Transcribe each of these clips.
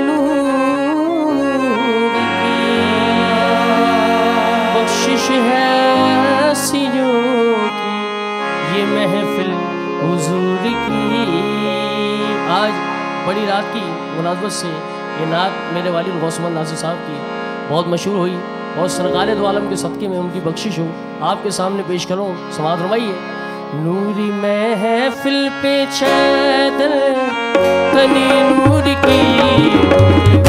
نور کی بخشش ہے۔ محفل حضور کی۔ آج بڑی رات کی مناسبت سے یہ نعت میرے والد غوث محمد ناصر صاحب کی بہت مشہور ہوئی۔ اور سرکار دو عالم کے صدقے میں ان کی بخشش ہو۔ آپ کے سامنے پیش کروں، سماعت رمائیے نوری محفل پہ چادر تنی نور کی۔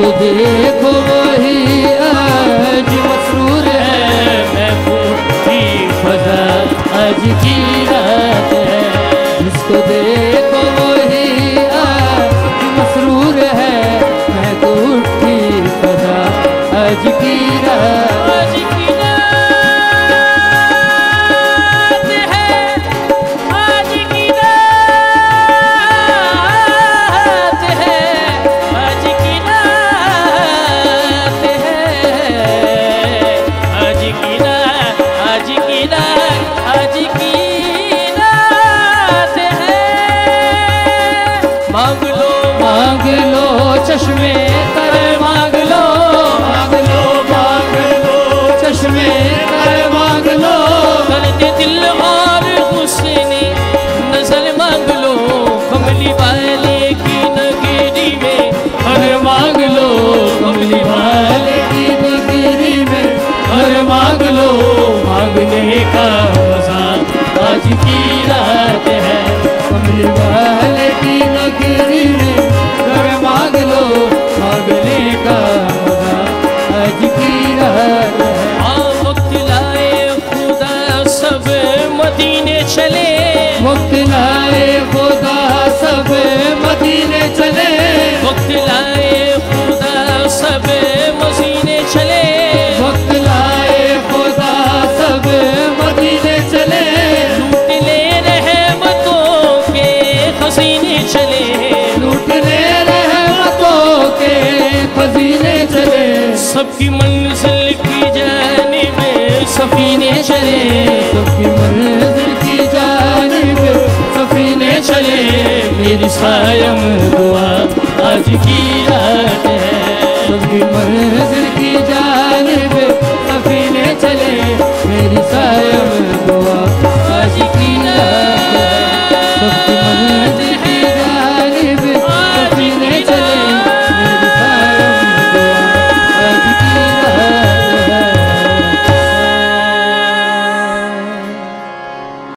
کو دیکھو وہی آج مسرور ہے، میں کی فضا آج کی رات ہے۔ جس کو دیکھو وہی آج مسرور ہے، میں کی فضا آج کی رات مانگ لو مانگ لو چشمے تر مانگ لو مانگ لو مانگ لو چشمے تر مانگ لو درد دل اور حسن نظر مانگ لو کملی والے کی نگری میں ہر مانگ لو کملی والے کی نگری میں ہر مانگ لو مانگنے کا مزہ آج کی رات ہے کملی والے کی منزل کی جانب سفینے چلے۔ کی منزل کی جانب سفینے چلے۔ میری سائم دعا آج کی